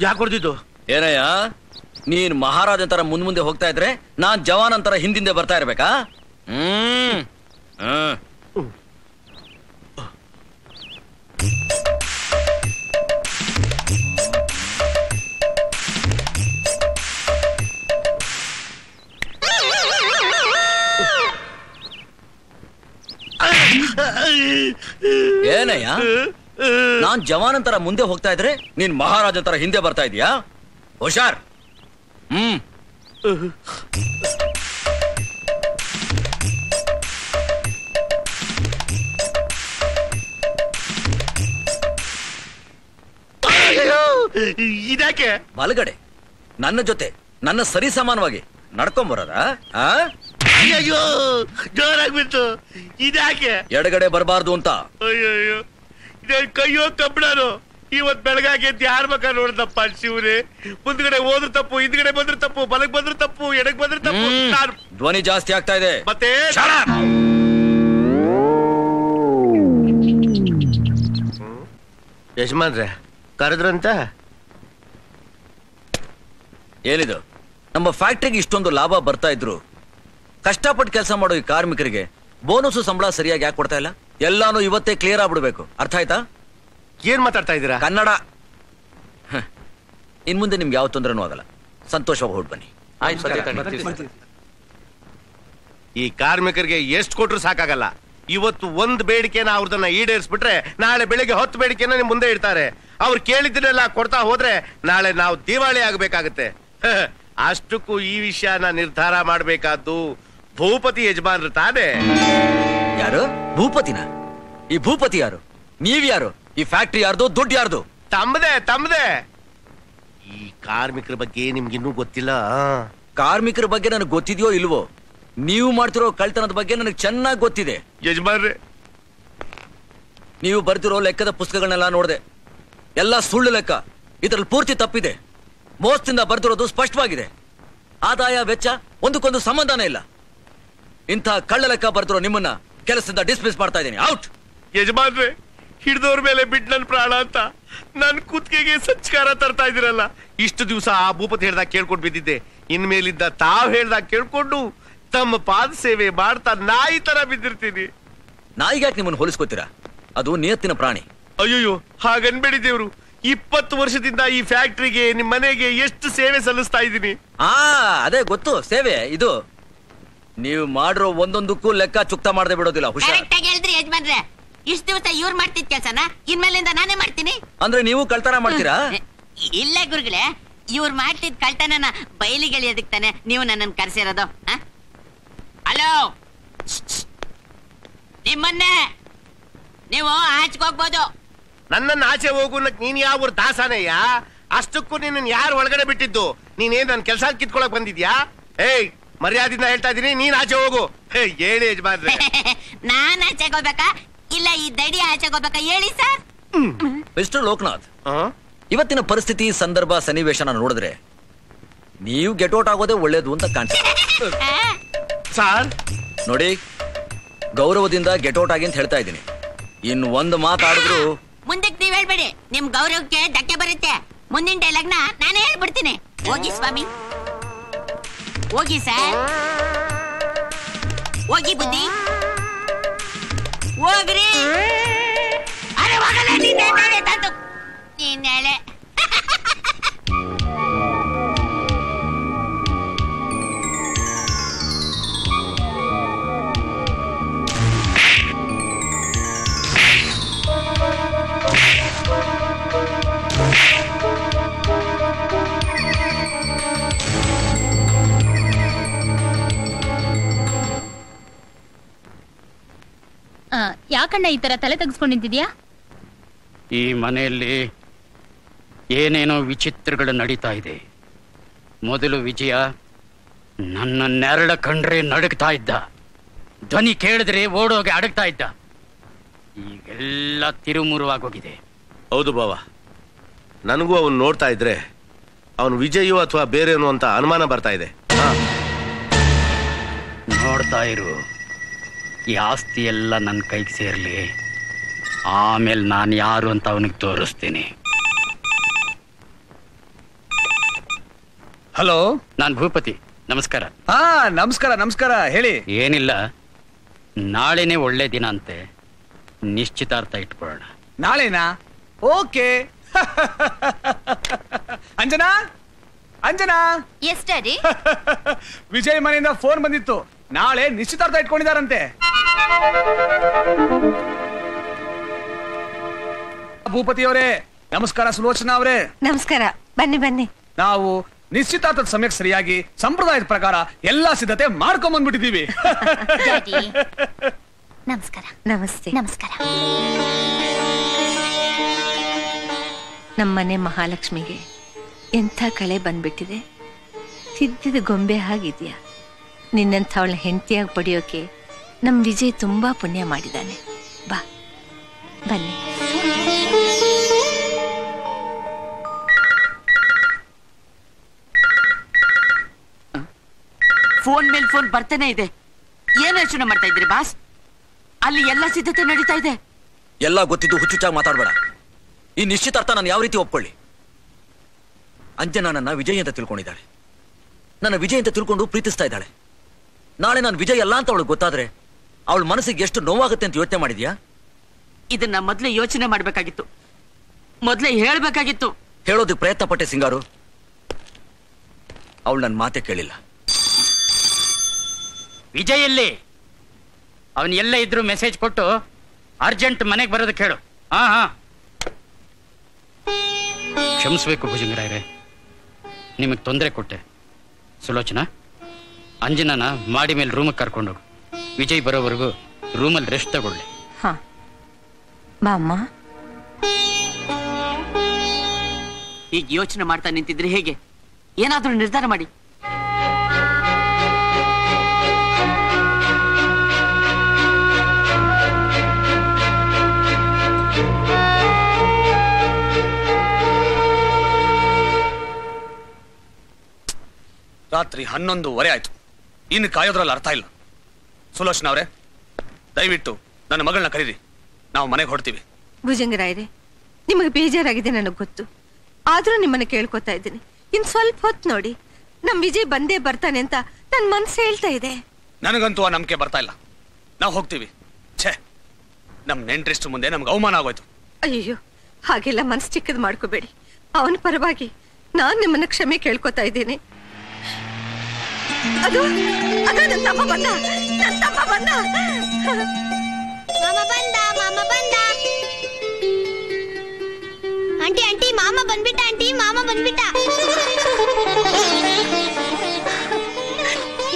ಯಾಕೆ ಹೊಡೆದಿದ್ದು ಏನಯ್ಯ ನೀನ್ ಮಹಾರಾಜ ತರ ಮುಂದ್ ಮುಂದೆ ಹೋಗ್ತಾ ಇದ್ರೆ ನಾನ್ ಜವಾನ್ ಅಂತರ ಹಿಂದಿಂದೆ ಬರ್ತಾ ಇರ್ಬೇಕಾ ಹ್ಮ್ ಹ್ಮ್ ಏನಯ್ಯ ನಾನ್ ಜವಾನ್ ತರ ಮುಂದೆ ಹೋಗ್ತಾ ಇದ್ರೆ ನೀನ್ ಮಹಾರಾಜ ತರ ಹಿಂದೆ ಬರ್ತಾ ಇದೀಯಾ? ಹುಷಾರ್. ಹ್ಮ್. ಇದ್ಯಾಕೆ? ಬಲಗಡೆ ನನ್ನ ಜೊತೆ ನನ್ನ ಸರಿ ಸಮಾನವಾಗಿ ಅಯ್ಯಯ್ಯೋ ಜೋರಾಗ್ಬಿಟ್ಟು ಇದ್ಯಾಕೆ? ಎಡಗಡೆ ಬರಬಾರ್ದು ಅಂತ. ಅಯ್ಯಯ್ಯೋ. ಇದೇ ಕೈಯೋ ಕಬ್ಬಣನು ಇವತ್ ಬೆಳಗಾಗಿ ಎದ್ದು ಯಾರ ಮಕ್ಕ ನೋಡ್ದಪ್ಪ ಶಿವನೇ ಮುಂದ್ಗಡೆ ಹೋದ್ರು ತಪ್ಪು ಹಿಂದ್ಗಡೆ ಬಂದ್ರು ತಪ್ಪು ಬಲಕ್ ಬಂದ್ರು ತಪ್ಪು ಎಡಕ್ ಬಂದ್ರು ತಪ್ಪು. ಹ್ಮ್. ನಾನು ಧ್ವನಿ ಜಾಸ್ತಿ ಆಗ್ತಾ ಇದೆ. ಮತ್ತೆ Shut up! ಯಜಮಾನ್ರೆ ಕರೆದ್ರಂತ? ಏನಿದು? ನಮ್ಮ ಫ್ಯಾಕ್ಟ್ರಿಗೆ ಇಷ್ಟೊಂದು ಲಾಭ ಬರ್ತಾ ಇದ್ರು. ಕಷ್ಟಪಟ್ಟು ಕೆಲಸ ಮಾಡೋ ಈ ಕಾರ್ಮಿಕರಿಗೆ ಬೋನಸ್ ಸಂಬಳ ಸರಿಯಾಗಿ ಯಾಕೆ ಕೊಡ್ತಾ ಇಲ್ಲ? ಎಲ್ಲಾನು ಇವತ್ತೇ ಕ್ಲಿಯರ್ ಆಗ್ಬಿಡ್ಬೇಕು. ಅರ್ಥ ಆಯ್ತಾ? ಏನ್ ಮಾತಾಡ್ತಾ ಇದ್ದೀರಾ? ಕನ್ನಡ. ಇನ್ ಮುಂದೆ ನಿಮ್ಗೆ ಯಾವ ತೊಂದರೆನೂ ಆಗಲ್ಲ. ಸಂತೋಷವಾಗಿ ಹೊರಟು ಬನ್ನಿ. ಈ ಕಾರ್ಮಿಕರಿಗೆ ಎಷ್ಟು ಕೊಟ್ರು ಸಾಕಾಗಲ್ಲ. ಇವತ್ತು ಒಂದ್ ಬೇಡಿಕೆನ ಅವ್ರದನ್ನ ಈಡೇರಿಸ್ಬಿಟ್ರೆ ನಾಳೆ ಬೆಳಿಗ್ಗೆ ಹೊತ್ತು ಬೇಡಿಕೆನ ನಿಮ್ ಮುಂದೆ ಇಡ್ತಾರೆ. ಅವ್ರು ಕೇಳಿದ್ರೆಲ್ಲ ಕೊಡ್ತಾ ಹೋದ್ರೆ ನಾಳೆ ನಾವು ದಿವಾಳಿ ಆಗ್ಬೇಕಾಗತ್ತೆ. ಅಷ್ಟಕ್ಕೂ ಈ ವಿಷಯನ ನಿರ್ಧಾರ ಮಾಡ್ಬೇಕಾದ್ದು ಭೂಪತಿ ಯಜಮಾನ್ರು ತಾನೇ. ಯಾರು? ಭೂಪತಿನ? ಈ ಭೂಪತಿ ಯಾರು? ನೀವ್ಯಾರು ಈ ಫ್ಯಾಕ್ಟ್ರಿ ಯಾರ್ದು? ದುಡ್ಡು ಯಾರ್ದು? ತಮ್ಮದೆ ತಮ್ಮದೆ ಈ ಕಾರ್ಮಿಕರ ಬಗ್ಗೆ ನಿಮ್ಗಿನ್ನೂ ಗೊತ್ತಿಲ್ಲ. ಕಾರ್ಮಿಕರ ಬಗ್ಗೆ ನನಗೆ ಗೊತ್ತಿದೆಯೋ ಇಲ್ವೋ? ನೀವು ಮಾಡ್ತಿರೋ ಕಳ್ತನದ ಬಗ್ಗೆ ನನಗೆ ಚೆನ್ನಾಗಿ ಗೊತ್ತಿದೆ. ಯಜಮಾನ್ರೆ. ನೀವು ಬರ್ತಿರೋ ಲೆಕ್ಕದ ಪುಸ್ತಕಗಳನ್ನೆಲ್ಲ ನೋಡಿದೆ. ಎಲ್ಲ ಸುಳ್ಳು ಲೆಕ್ಕ. ಇದರಲ್ಲಿ ಪೂರ್ತಿ ತಪ್ಪಿದೆ. ಮೋಸದಿಂದ ಬರ್ತಿರೋದು ಸ್ಪಷ್ಟವಾಗಿದೆ. ಆದಾಯ ವೆಚ್ಚ ಒಂದಕ್ಕೊಂದು ಸಂಬಂಧನೇ ಇಲ್ಲ. ಇಂಥ ಕಳ್ಳ ಲೆಕ್ಕ ಬರ್ತಿರೋ ನಿಮ್ಮನ್ನ ಕೆಲಸದಿಂದ ಡಿಸ್ಮಿಸ್ ಮಾಡ್ತಾ ಇದ್ದೀನಿ. ಔಟ್ ಯಜಮಾನ್ರೆ ಹಿಡ್ದವ್ರ ಮೇಲೆ ಬಿಟ್ ನನ್ ಪ್ರಾಣ ಅಂತ. ನನ್ ಕುತ್ತಿಗೆಗೆ ಸಂಸ್ಕಾರ ತರ್ತಾ ಇದಿರಲ್ಲ ಇಷ್ಟು ದಿವಸ ಆ ಭೂಪತಿ ಹೇಳ್ದಾಗ ಕೇಳ್ಕೊಂಡು ಬಿದ್ದಿದ್ದೆ. ಇನ್ಮೇಲಿದ್ದ ತಾವ್ ಹೇಳ್ದಾಗ ಕೇಳ್ಕೊಂಡು ತಮ್ಮ ಪಾದ ಸೇವೆ ಮಾಡ್ತಾ ನಾಯಿ ತರ ಬಿದ್ದಿರ್ತೀನಿ. ನಾಯಿಗ್ಯಾಕೆ ನಿಮ್ಮನ್ನು ಹೋಲಿಸ್ಕೋತೀರಾ? ಅದು ನಿಯತ್ತಿನ ಪ್ರಾಣಿ. ಅಯ್ಯೋ ಹಾಗನ್ಬೇಡಿ ದೇವ್ರು. ಇಪ್ಪತ್ತು ವರ್ಷದಿಂದ ಈ ಫ್ಯಾಕ್ಟ್ರಿಗೆ ನಿಮ್ ಮನೆಗೆ ಎಷ್ಟು ಸೇವೆ ಸಲ್ಲಿಸ್ತಾ ಇದ್ದೀನಿ. ಆ ಅದೇ ಗೊತ್ತು. ಸೇವೆ ಇದು ನೀವು ಮಾಡಿರೋ ಒಂದೊಂದಕ್ಕೂ ಲೆಕ್ಕ ಚುಕ್ತ ಮಾಡದೆ ಬಿಡೋದಿಲ್ಲ ಹುಷಾರ್. ಕರೆಕ್ಟ್ ಆಗಿ ಹೇಳಿದ್ರಿ ಯಜಮಾನ್ರೆ. ಇಷ್ಟ ದಿವಸ ಇವ್ರು ಮಾಡ್ತಿದ್ ಕೆಲ್ಸನ ಇನ್ಮೇಲಿಂದ ನಾನೇ ಮಾಡ್ತೀನಿ. ಅಂದ್ರೆ ನೀವು ಕಳ್ತನ ಮಾಡ್ತೀರಾ? ಇ- ಇಲ್ಲ ಗುರುಗಳೇ ಇವ್ರು ಮಾಡ್ತಿದ್ ಬೈಲಿ ಬಯಲಿಗೆಳೆಯೋದಕ್ ತಾನೆ ನೀವು ನನ್ನ ಕರೆಸಿರೋದು ಆ? ಹಲೋ ನಿಮ್ಮನ್ನೇ. ನೀವು ಆಚೆಗೋಗ್ಬೋದು ನನ್ನನ್ನ ಆಚೆ ಹೋಗು ಅನ್ನಕ್ ನೀನ್ ಯಾವ ದಾಸನಯ್ಯ? ಅಷ್ಟಕ್ಕೂ ನಿನ್ನ ಯಾರು ಒಳಗಡೆ ಬಿಟ್ಟಿದ್ದು? ನೀನೇನ್ ನನ್ ಕೆಲಸ ಕಿತ್ಕೊಳಕ್ ಬಂದಿದ್ಯಾ? ಏಯ್ ಮರ್ಯಾದಿಂದ ಹೇಳ್ತಾ ಇದೀನಿ ನೀನ್ ಆಚೆ ಹೋಗು. ಹೇ ಹೇಳಿ ಯಜಮಾನ್ರೆ. ನಾನ್ ಆಚೆಗೋಗ್ಬೇಕಾ ಇಲ್ಲ ಈ ದಡಿ ಆಚೆಗೋಗ್ಬೇಕಾ ಹೇಳಿ ಸರ್. ಮಿಸ್ಟರ್ ಲೋಕನಾಥ್ ಆ? ಇವತ್ತಿನ ಪರಿಸ್ಥಿತಿ ಸಂದರ್ಭ ಸನ್ನಿವೇಶನ ನೋಡಿದ್ರೆ ನೀವು ಗೆಟೌಟ್ ಆಗೋದೇ ಒಳ್ಳೇದು ಅಂತ ಕಾಣಿಸುತ್ತೆ. ಸಾರ್? ನೋಡಿ ಗೌರವದಿಂದ ಗೆಟೌಟ್ ಆಗಿ ಅಂತ ಹೇಳ್ತಾ ಇದ್ದೀನಿ. ಇನ್ ಒಂದ್ ಮಾತಾಡಿದ್ರು ಮುಂದಕ್ಕೆ ನೀವ್ ಹೇಳ್ಬೇಡಿ. ನಿಮ್ ಗೌರವಕ್ಕೆ ಧಕ್ಕೆ ಬರುತ್ತೆ. ಮುಂದಿನ ಡೈಲಾಗ್ನ ನಾನೇ ಹೇಳ್ಬಿಡ್ತೀನಿ. ಹೋಗಿ ಸ್ವಾಮಿ. ಹೋಗಿ ಸರ್. ಹೋಗಿ ಬುದ್ಧಿ. ಹೋಗ್ರಿ. ಅರೆ ಹೋಗಲ್ಲ ನೀನ್ ಎದ್ದೇಳಿ ತಂದು. ಯಾಕಣ್ಣ ಈ ತರ ತಲೆ ತೆಗೆಸ್ಕೊಂಡು ನಿಂತಿದ್ಯಾ ಈ ಮನೆಯಲ್ಲಿ ಏನೇನೋ ವಿಚಿತ್ರಗಳು ನಡೀತಾ ಇದೆ. ಮೊದಲು ವಿಜಯ ನನ್ನ ನೆರಳ ಕಂಡ್ರೆ ನಡುಗ್ತಾ ಇದ್ದ. ಧ್ವನಿ ಕೇಳಿದ್ರೆ ಓಡೋಗಿ ಅಡಗ್ತಾ ಇದ್ದ. ಈಗೆಲ್ಲ ತಿರುಮುರುವಾಗೋಗಿದೆ ಹೌದು ಬಾವ. ನನಗೂ ಅವನು ನೋಡ್ತಾ ಇದ್ರೆ ಅವನು ವಿಜಯೋ ಅಥವಾ ಬೇರೇನು ಅಂತ ಅನುಮಾನ ಬರ್ತಾ ಇದೆ. ನೋಡ್ತಾ ಇರು. ಈ ಆಸ್ತಿ ಎಲ್ಲ ನನ್ನ ಕೈಗೆ ಸೇರ್ಲಿ. ಆಮೇಲೆ ನಾನು ಯಾರು ಅಂತ ಅವನಿಗೆ ತೋರಿಸ್ತೀನಿ. ಹಲೋ? ನಾನು ಭೂಪತಿ. ನಮಸ್ಕಾರ. ಹಾ ನಮಸ್ಕಾರ ನಮಸ್ಕಾರ ಹೇಳಿ. ಏನಿಲ್ಲ. ನಾಳೆನೇ ಒಳ್ಳೆ ದಿನ ಅಂತೆ. ನಿಶ್ಚಿತಾರ್ಥ ಇಟ್ಕೊಳ್ಳೋಣ. ನಾಳೆನಾ? Okay. Anjana? Anjana? Yes daddy. Vijay ಮನೆಯಿಂದ ಫೋನ್ ಬಂದಿತ್ತು. ನಾಳೆ ನಿಶ್ಚಿತಾರ್ಥ ಇಟ್ಕೊಂಡಿದಾರಂತೆ ಭೂಪತಿ ಅವರೇ ನಮಸ್ಕಾರ ಸುಲೋಚನಾ ಅವರೇ. ನಮಸ್ಕಾರ ಬನ್ನಿ ಬನ್ನಿ. ನಾವು ನಿಶ್ಚಿತಾರ್ಥದ ಸಮಯಕ್ಕೆ ಸರಿಯಾಗಿ ಸಂಪ್ರದಾಯದ ಪ್ರಕಾರ ಎಲ್ಲಾ ಸಿದ್ಧತೆ ಮಾಡ್ಕೊಂಡ್ ಬಂದ್ಬಿಟ್ಟಿದೀವಿ ನಮಸ್ಕಾರ. ನಮಸ್ತೆ. ನಮಸ್ಕಾರ. ನಮ್ಮನೆ ಮಹಾಲಕ್ಷ್ಮಿಗೆ ಎಂಥ ಕಳೆ ಬಂದ್ಬಿಟ್ಟಿದೆ? ಸಿದ್ಧದ ಗೊಂಬೆ ಹಾಗಿದ್ಯಾ? ನಿನ್ನಂಥವಳ ಹೆಂಡತಿಯಾಗಿ ಪಡೆಯೋಕೆ ನಮ್ ವಿಜಯ್ ತುಂಬಾ ಪುಣ್ಯ ಮಾಡಿದಾನೆ. ಬಾ ಬನ್ನಿ. ಫೋನ್ ಮೇಲೆ ಫೋನ್ ಬರ್ತಾನೆ ಇದೆ. ಏನ್ ಯೋಚನೆ ಮಾಡ್ತಾ ಇದ್ರಿ ಬಾಸ್? ಅಲ್ಲಿ ಎಲ್ಲ ಸಿದ್ಧತೆ ನಡೀತಾ ಇದೆ. ಎಲ್ಲ ಗೊತ್ತಿದ್ದು ಹುಚ್ಚುಚ್ಚಾಗಿ ಮಾತಾಡ್ಬೇಡ. ಈ ನಿಶ್ಚಿತಾರ್ಥ ನಾನು ಯಾವ ರೀತಿ ಒಪ್ಕೊಳ್ಳಿ? ಅಂಜನಾ ನನ್ನ ವಿಜಯ್ ಅಂತ ತಿಳ್ಕೊಂಡಿದ್ದಾಳೆ. ನನ್ನ ವಿಜಯ್ ಅಂತ ತಿಳ್ಕೊಂಡು ಪ್ರೀತಿಸ್ತಾ ಇದ್ದಾಳೆ. ನಾಳೆ ನಾನು ವಿಜಯ್ ಅಲ್ಲ ಅಂತ ಅವಳಿಗೆ ಗೊತ್ತಾದ್ರೆ ಅವಳ ಮನಸ್ಸಿಗೆ ಎಷ್ಟು ನೋವಾಗುತ್ತೆ ಅಂತ ಯೋಚನೆ ಮಾಡಿದ್ಯಾ? ಇದನ್ನ ಮೊದ್ಲೇ ಯೋಚನೆ ಮಾಡ್ಬೇಕಾಗಿತ್ತು. ಮೊದ್ಲೇ ಹೇಳ್ಬೇಕಾಗಿತ್ತು. ಹೇಳೋದಕ್ಕೆ ಪ್ರಯತ್ನ ಪಟ್ಟೆ ಸಿಂಗಾರು. ಅವಳು ನನ್ನ ಮಾತೆ ಕೇಳಿಲ್ಲ. ವಿಜಯ್ ಎಲ್ಲಿ? ಅವನು ಎಲ್ಲ ಇದ್ರು ಮೆಸೇಜ್ ಕೊಟ್ಟು ಅರ್ಜೆಂಟ್ ಮನೆಗೆ ಬರೋದಕ್ಕೆ ಹೇಳು ಹಾ ಹಾ. ಕ್ಷಮಿಸ್ಬೇಕು ಭುಜಂಗರಾಯರೇ ನಿಮಗೆ ತೊಂದರೆ ಕೊಟ್ಟೆ. ಸುಲೋಚನಾ? ಅಂಜನನ ಮಾಡಿ ಮೇಲೆ ರೂಮಿಗೆ ಕರ್ಕೊಂಡೋಗು. ವಿಜಯ್ ಬರೋವರೆಗೂ ರೂಮಲ್ಲಿ ರೆಸ್ಟ್ ತಗೊಳ್ಳಿ. ಹಾ. ಬಾ ಅಮ್ಮ. ಈಗ ಯೋಚನೆ ಮಾಡ್ತಾ ನಿಂತಿದ್ರೆ ಹೇಗೆ? ಏನಾದ್ರೂ ನಿರ್ಧಾರ ಮಾಡಿ. ರಾತ್ರಿ ಹನ್ನೊಂದುವರೆ ಆಯ್ತು. ಇನ್ನು ಕಾಯೋದ್ರಲ್ಲಿ ಅರ್ಥ ಇಲ್ಲ. ಸುಲೋಚನಾ ಅವರೇ ದಯವಿಟ್ಟು ನನ್ನ ಮಗಳನ್ನ ಕರೀರಿ. ನಾವು ಮನೆಗೆ ಹೊಡ್ತೀವಿ ಭುಜಂಗರಾಯರೇ ನಿಮಗೆ ಬೇಜಾರಾಗಿದೆ ನನಗೆ ಗೊತ್ತು. ಆದ್ರೂ ನಿಮ್ಮನ್ನ ಕೇಳ್ಕೊತಾ ಇದ್ದೀನಿ. ಇನ್ ಸ್ವಲ್ಪ ಹೊತ್ತು ನೋಡಿ ನಮ್ ವಿಜಯ್ ಬಂದೇ ಬರ್ತಾನೆ ಅಂತ ನನ್ ಮನ್ಸು ಹೇಳ್ತಾ ಇದೆ. ನನಗಂತೂ ಆ ನಂಬಿಕೆ ಬರ್ತಾ ಇಲ್ಲ. ನಾವು ಹೋಗ್ತೀವಿ. ಛೇ ನಮ್ ನೆಂಟ್ರಿಷ್ಟು ಮುಂದೆ ನಮ್ಗೆ ಅವಮಾನ ಆಗೋಯ್ತು. ಅಯ್ಯೋ ಹಾಗೆಲ್ಲ ಮನ್ಸು ಚಿಕ್ಕದ್ ಮಾಡ್ಕೋಬೇಡಿ. ಅವನ ಪರವಾಗಿ ನಾನ್ ನಿಮ್ಮನ್ನ ಕ್ಷಮೆ ಕೇಳ್ಕೊತಾ ಇದ್ದೀನಿ. ಅದು ಅದು ನನ್ನ ತಮ್ಮ ಬಂದ. ನನ್ನ ತಮ್ಮ ಬಂದ. ಮಾಮ ಬಂದ ಮಾಮ ಬಂದ. ಆಂಟಿ ಆಂಟಿ, ಮಾಮ ಬಂದ್ಬಿಟ್ಟ, ಆಂಟಿ, ಮಾಮ ಬಂದ್ಬಿಟ್ಟ.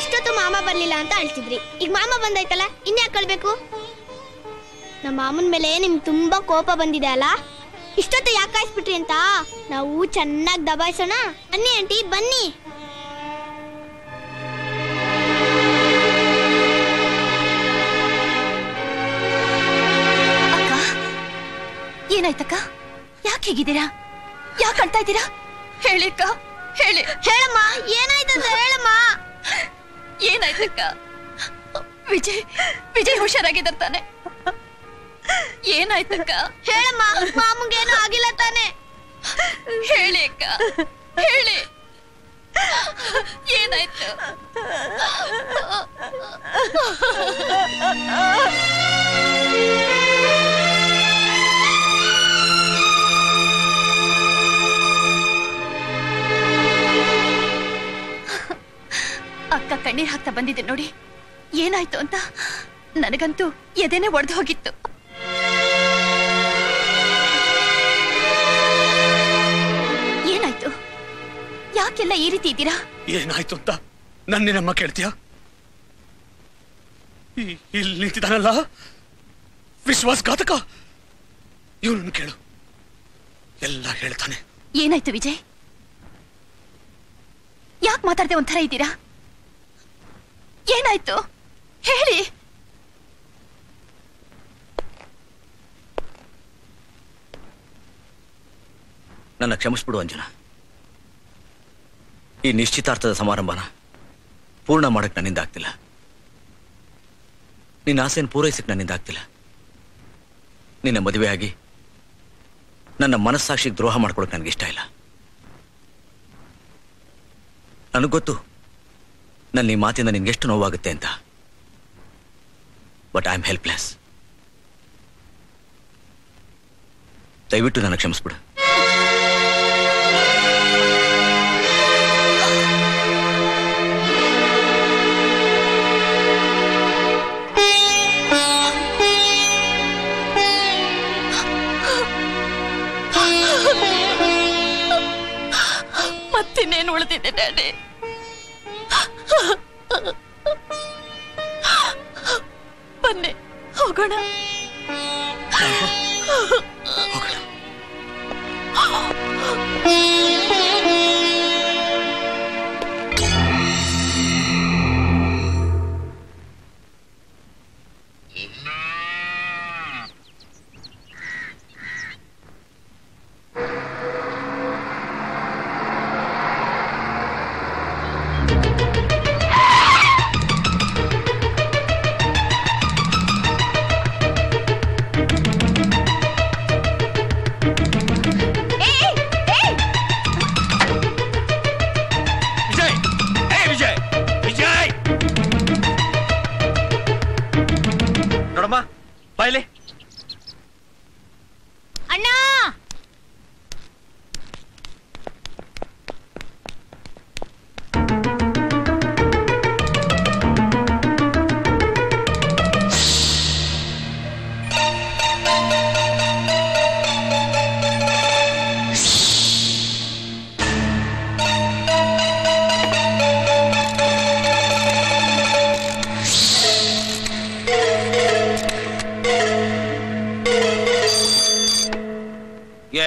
ಇಷ್ಟೊತ್ತು ಮಾಮ ಬರ್ಲಿಲ್ಲ ಅಂತ ಅಳ್ತಿದ್ರಿ. ಈಗ ಮಾಮ ಬಂದಾಯ್ತಲ್ಲ, ಇನ್ಯಾಕೆ ಕಳ್ಬೇಕು ನಮ್ಮ ಮಾಮನ ಮೇಲೆ ನಿಮ್ಗೆ ತುಂಬಾ ಕೋಪ ಬಂದಿದೆ ಅಲ್ಲ? ಇಷ್ಟೊತ್ತು ಯಾಕೆ ಅಂತ? ನಾವು ಚೆನ್ನಾಗಿ ದಬಾಯಿಸೋಣ? ಬನ್ನಿ, ಆಂಟಿ, ಬನ್ನಿ. ಏನಾಯ್ತಕ್ಕ? ಯಾಕೆ ಹೇಗಿದ್ದೀರಾ? ಯಾಕೆ ಅಳ್ತಾ ಇದ್ದೀರಾ ಹೇಳಿ ಅಕ್ಕ ಹೇಳಿ. ಹೇಳಮ್ಮ ಏನಾಯ್ತದ ಹೇಳಮ್ಮ? ಏನಾಯ್ತಕ್ಕ? ವಿಜಯ್ ವಿಜಯ್ ಹುಷಾರಾಗಿದ್ದಾರೆ ತಾನೆ. ಏನಾಯ್ತಕ್ಕ? ಹೇಳಮ್ಮ ಮಾಮಂಗೇನು ಆಗಿಲ್ಲ ತಾನೆ. ಹೇಳಿ ಅಕ್ಕ ಹೇಳಿ. ಏನಾಯ್ತು? ಅಕ್ಕ ಕಣ್ಣೀರ್ ಹಾಕ್ತಾ ಬಂದಿದ್ದೆ ನೋಡಿ. ಏನಾಯ್ತು ಅಂತ ನನಗಂತೂ ಎದೆನೆ ಒಡೆದು ಹೋಗಿತ್ತು. ಏನಾಯ್ತು? ಯಾಕೆಲ್ಲ ಈ ರೀತಿ ಇದ್ದೀರಾ? ಏನಾಯ್ತು ಅಂತ ನನ್ನೇನಮ್ಮ ಕೇಳ್ತೀಯ? ಇಲ್ಲಿ ನಿಂತಿದ್ದಾನಲ್ಲ? ವಿಶ್ವಾಸಘಾತಕ? ಇವನನ್ನು ಕೇಳು. ಎಲ್ಲ ಹೇಳ್ತಾನೆ. ಏನಾಯ್ತು ವಿಜಯ್? ಯಾಕೆ ಮಾತಾಡ್ದೆ ಒಂಥರ ಇದ್ದೀರಾ? ಏನಾಯ್ತು? ಹೇಳಿ. ನನ್ನ ಕ್ಷಮಿಸ್ಬಿಡು ಅಂಜನ. ಈ ನಿಶ್ಚಿತಾರ್ಥದ ಸಮಾರಂಭನ ಪೂರ್ಣ ಮಾಡಕ್ ನನ್ನಿಂದ ಆಗ್ತಿಲ್ಲ. ನಿನ್ನ ಆಸೆಯನ್ನು ಪೂರೈಸಕ್ ನನ್ನಿಂದ ಆಗ್ತಿಲ್ಲ. ನಿನ್ನ ಮದುವೆಯಾಗಿ ನನ್ನ ಮನಸ್ಸಾಕ್ಷಿಗೆ ದ್ರೋಹ ಮಾಡ್ಕೊಳಕ್ ಇಷ್ಟ ಇಲ್ಲ. ನನಗೆ ಗೊತ್ತು ನನ್ನ ಈ ಮಾತಿಂದ ನಿನ್ಗೆಷ್ಟು ನೋವಾಗುತ್ತೆ ಅಂತ. ಬಟ್ ಐ ಆಮ್ ಹೆಲ್ಪ್ಲೆಸ್ ದಯವಿಟ್ಟು ನನ್ನ ಕ್ಷಮಿಸ್ಬಿಡು. 大哥，好看了。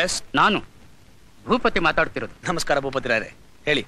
ಎಸ್ ನಾನು. ಭೂಪತಿ ಮಾತಾಡ್ತಿರೋದು. ನಮಸ್ಕಾರ ಭೂಪತಿ ರಾಯರೇ ಹೇಳಿ.